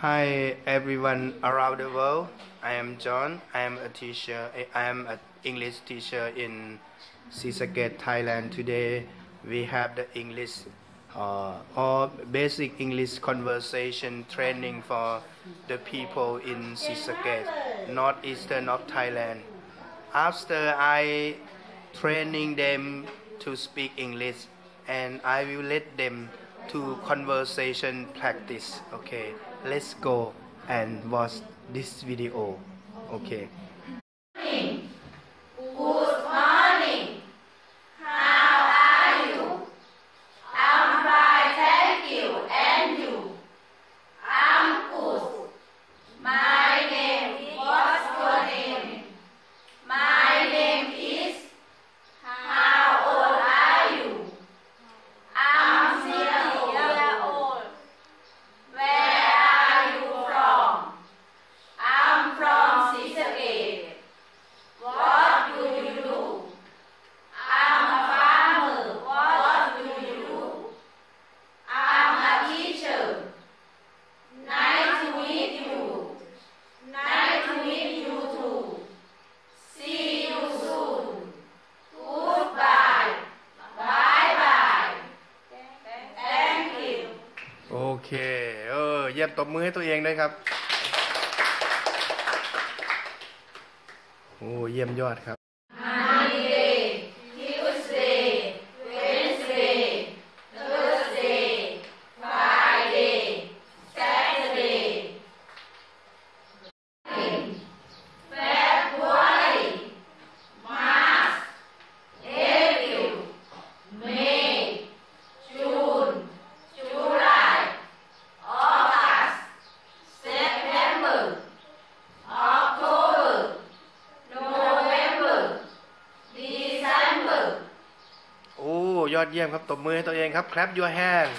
Hi everyone around the world. I am John. I am a teacher. I am an English teacher in Sisaket, Thailand. Today we have the English uh, or basic English conversation training for the people in Sisaket, northeastern of Thailand. After I training them to speak English, and I will let them to conversation practice. Okay, let's go and watch this video. Okay. เออ เยี่ยมตบมือให้ตัวเองด้วยครับโอ้เยี่ยมยอดครับ ยอดเยี่ยมครับตบมือให้ตัวเองครับ clap your hand